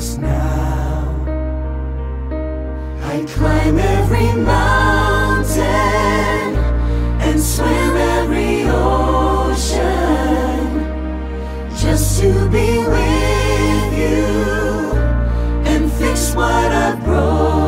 I'm now. I climb every mountain and swim every ocean just to be with you and fix what I've broken.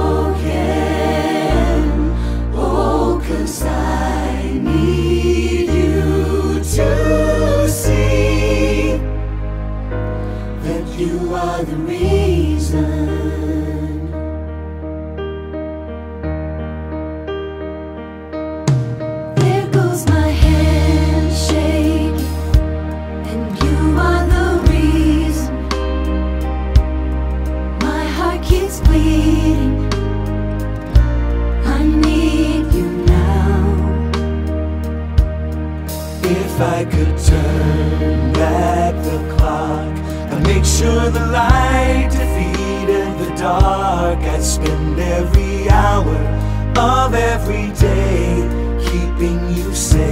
I need you now. If I could turn back the clock, I'd make sure the light defeated the dark. I'd spend every hour of every day keeping you safe.